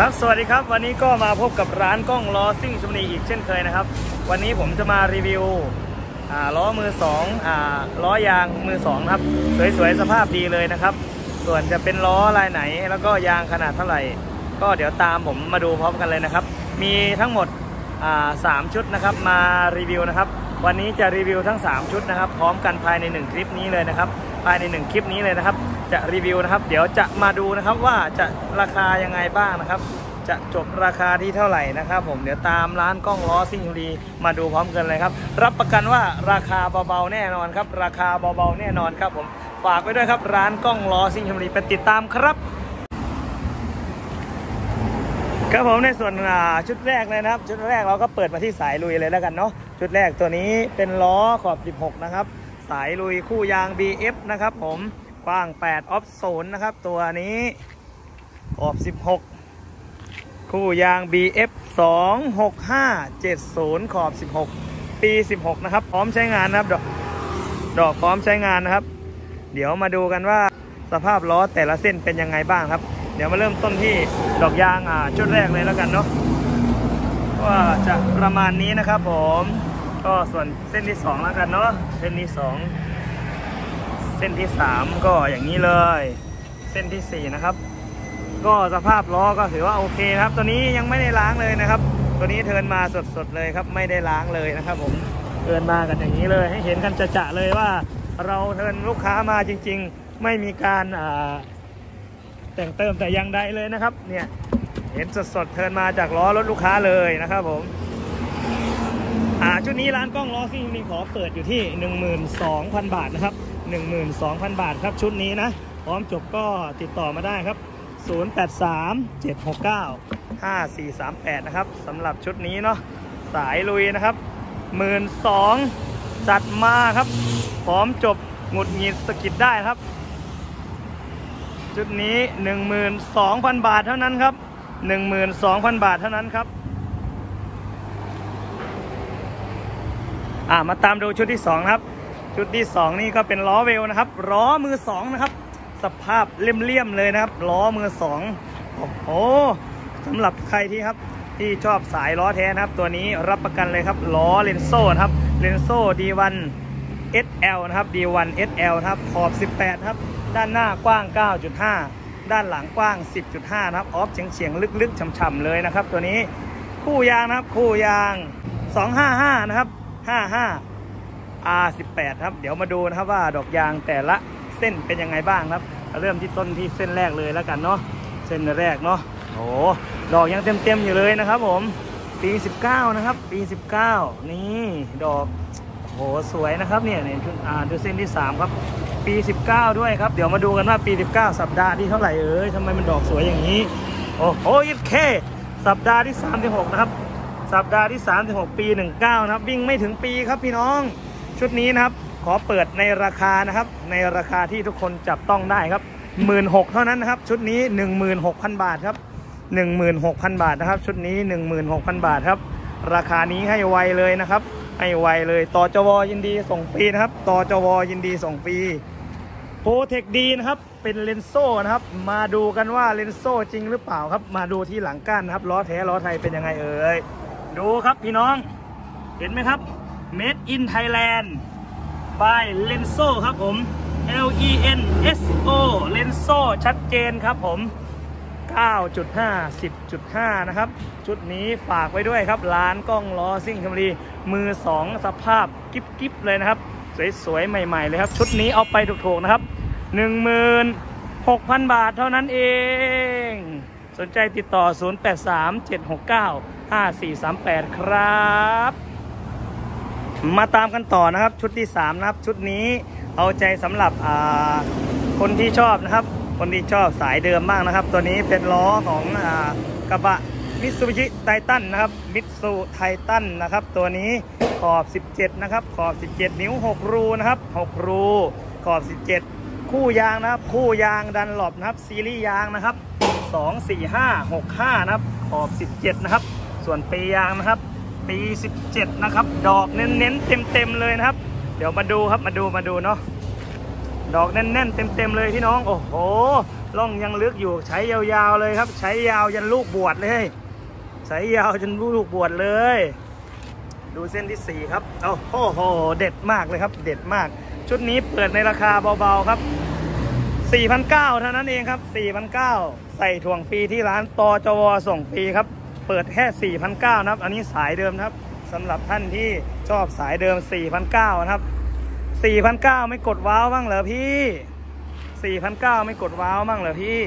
ครับ สวัสดีครับ วันนี้ก็มาพบกับร้านกล้องล้อซิ่งชมนีอีกเช่นเคยนะครับ วันนี้ผมจะมารีวิวล้อมือสองอ่าล้อยางมือสองครับ สวยๆ สภาพดีเลยนะครับ ส่วนจะเป็นล้อลายไหน แล้วก็ยางขนาดเท่าไหร่ ก็เดี๋ยวตามผมมาดูพร้อมกันเลยนะครับ มีทั้งหมดสามชุดนะครับมารีวิวนะครับ วันนี้จะรีวิวทั้ง 3 ชุดนะครับ พร้อมกันภายใน 1 คลิปนี้เลยนะครับ ภายใน 1 คลิปนี้เลยนะครับ จะรีวิวนะครับ เดี๋ยวจะมาดูนะครับว่าจะราคายังไงบ้างนะครับ จะจบราคาที่เท่าไหร่นะครับ ผมเดี๋ยวตามร้านกล้องล้อซิ่งบุรีมาดูพร้อมกันเลยครับ รับประกันว่าราคาเบาๆแน่นอนครับ ราคาเบาๆแน่นอนครับ ผมฝากไว้ด้วยครับ ร้านกล้องล้อซิ่งบุรีไปติดตามครับครับผมในส่วนชุดแรกเลยนะครับ ชุดแรกเราก็เปิดมาที่สายลุยเลยแล้วกันเนาะชุดแรกตัวนี้เป็นล้อขอบ 16 นะครับ สายลุยคู่ยาง BF นะครับผมกว้าง 8 ออฟโซนนะครับ ตัวนี้ขอบ 16 คู่ยาง BF 26570 ขอบ 16 ปี 16 นะครับ พร้อมใช้งานนะครับ ดอกดอกพร้อมใช้งานนะครับ เดี๋ยวมาดูกันว่าสภาพล้อแต่ละเส้นเป็นยังไงบ้างครับ เดี๋ยวมาเริ่มต้นที่ดอกยางอ่าชุดแรกเลยแล้วกันเนาะว่าจะประมาณนี้นะครับผม ก็ส่วนเส้นที่สองแล้วกันเนาะเส้นที่สองเส้นที่สามก็อย่างนี้เลย เส้นที่สี่นะครับ ก็สภาพล้อก็ถือว่าโอเคครับ ตัวนี้ยังไม่ได้ล้างเลยนะครับ ตัวนี้เทินมาสดๆเลยครับไม่ได้ล้างเลยนะครับผมเทินมากันอย่างนี้เลย ให้เห็นกันจะๆเลยว่าเราเทินลูกค้ามาจริง ๆ ไม่มีการแต่งเติมแต่ยังใดเลยนะครับ เนี่ยเห็นสดๆเทินมาจากล้อรถลูกค้าเลยนะครับผม อ่าชุดนี้ร้านกล้องล้อซิ่งมีขอเปิดอยู่ที่ 12,000 บาทนะครับ 12,000 บาทครับชุดนี้นะ พร้อมจบก็ติดต่อมาได้ครับ 083 769 5438 นะครับสำหรับชุดนี้เนาะสายลุยนะครับ 12,000จัดมาครับ พร้อมจบหงุดหงิดสะกิดได้ครับ ชุดนี้ 12,000 บาทเท่านั้นครับ 12,000 บาทเท่านั้นครับ อ่ามาตามดูชุดที่2ครับ ชุดที่ 2 นี่ก็เป็นล้อเวลนะครับล้อมือ2นะครับ สภาพเลี่ยมๆเลยนะครับล้อมือ2โอ้โหสำหรับใครที่ครับที่ชอบสายล้อแท้นะครับ ตัวนี้รับประกันเลยครับล้อเลนโซ่นะครับเลนโซ่ D1 SL นะครับ D1 SL นะครับขอบ 18 ครับ ด้านหน้ากว้าง 9.5 ด้านหลังกว้าง 10.5 นะครับ ออฟเฉียงเฉียงๆลึกๆฉ่ำๆเลยนะครับ ตัวนี้คู่ยางนะครับ คู่ยาง 255 นะครับ 55 R18 ครับ เดี๋ยวมาดูนะครับว่าดอกยางแต่ละเส้นเป็นยังไงบ้างครับ เริ่มที่ต้นที่เส้นแรกเลยแล้วกันเนาะเส้นแรกเนาะโอ้ดอกยังเต็มๆอยู่เลยนะครับ ผมปี 19 นะครับ ปี 19 นี่ดอกโอ้โหสวยนะครับเนี่ยเนี่ยชุดอ่าดูเส้นที่ 3 ครับ ปี 19 ด้วยครับ เดี๋ยวมาดูกันว่าปี 19 สัปดาห์ที่เท่าไหร่เอ้ยทำไมมันดอกสวยอย่างนี้ โอ้โหยิเค สัปดาห์ที่ 36 นะครับ สัปดาห์ที่ 36 ปี 19 นะครับ วิ่งไม่ถึงปีครับพี่น้อง ชุดนี้นะครับ ขอเปิดในราคานะครับ ในราคาที่ทุกคนจับต้องได้ครับ 16,000 เท่านั้นนะครับ ชุดนี้ 16,000 บาทครับ 16,000 บาทนะครับ ชุดนี้ 16,000 บาทครับ ราคานี้ให้ไวเลยนะครับ ให้ไวเลยตจวยินดีส่งฟรีนะครับตจวยินดีส่งฟรี Project D นะครับ เป็น Lenso นะครับ มาดูกันว่า Lenso จริงหรือเปล่าครับ มาดูที่หลังก้านนะครับ ล้อแท้ล้อไทยเป็นยังไงเอ่ย ดูครับพี่น้อง เห็นไหมครับ Made in Thailand by Lenso ครับผม L E N S O Lenso ชัดเจนครับผม 9.5 10.5 นะครับ ชุดนี้ฝากไว้ด้วยครับ ร้านกล้องล้อซิ่งชมรีมือ 2 สภาพกิ๊บกิบเลยนะครับ สวยๆ ใหม่ ๆ เลยครับ ชุดนี้เอาไปถูกๆ นะครับ 16,000 บาทเท่านั้นเอง สนใจติดต่อ 0837695438 ครับ มาตามกันต่อนะครับชุดที่ 3 นะครับ ชุดนี้เอาใจสำหรับอ่าคนที่ชอบนะครับ คนที่ชอบสายเดิมมากนะครับ ตัวนี้เป็นล้อของอ่ากระบะมิตซูบิชิไททันนะครับมิตซูไททันนะครับ ตัวนี้ขอบ 17 นะครับ ขอบ 17 นิ้ว 6 รูนะครับ 6 รู ขอบ 17 คู่ยางนะครับ คู่ยางดันหลบนะครับ ซีรีส์ยางนะครับ 2 4 5 6 5 นะครับ ขอบ 17 นะครับ ส่วนปียางนะครับ ปี 17 นะครับ ดอกเน้นๆเต็มๆเลยนะครับ เดี๋ยวมาดูครับมาดูมาดูเนาะดอกแน่นๆเต็มๆเลยพี่น้อง โอ้โหล่องยังลึกอยู่ใช้ยาวๆเลยครับ ใช้ยาวยันลูกบวชเลยใช้ยาวจนลูกบวชเลย ดูเส้นที่สี่ครับโอ้โหเด็ดมากเลยครับ เด็ดมาก ชุดนี้เปิดในราคาเบาๆครับ 4,900เท่านั้นเองครับ4,900ใส่ถ่วงฟรีที่ร้านตอจวส่งฟรีครับ เปิดแค่4,900นะครับ อันนี้สายเดิมครับสำหรับท่านที่ชอบสายเดิม4,900นะครับ4,900ไม่กดว้าวบ้างเหรอพี่4,900ไม่กดว้าวบ้างเหรอพี่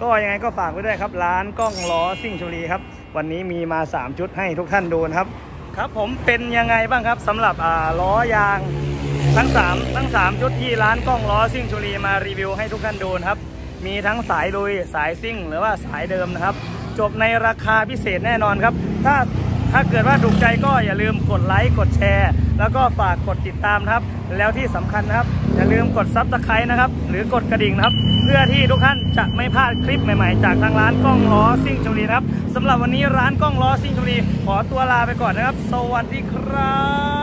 ก็ยังไงก็ฝากไว้ด้วยครับ ร้านกล้องล้อซิ่งชุรีครับ วันนี้มีมา 3 ชุดให้ทุกท่านดูนะครับ ครับผมเป็นยังไงบ้างครับสำหรับอ่าล้อยาง ทั้ง3ทั้ง3ชุดที่ร้านกล้องล้อซิ่งชุรีมารีวิวให้ทุกท่านดูนะครับ มีทั้งสายลุยสายซิ่ง หรือว่าสายเดิมนะครับ จบในราคาพิเศษแน่นอนครับ ถ้าถ้าเกิดว่าถูกใจก็อย่าลืมกดไลค์กดแชร์ แล้วก็ฝากกดติดตามครับ แล้วที่สำคัญนะครับ อย่าลืมกด subscribe นะครับ หรือกดกระดิ่งนะครับ เพื่อที่ทุกท่านจะไม่พลาดคลิปใหม่ๆ จากทางร้านกล้องล้อซิ่งชลบุรีนะครับสำหรับวันนี้ร้านกล้องล้อซิ่งชลบุรีขอตัวลาไปก่อนนะครับ สวัสดีครับ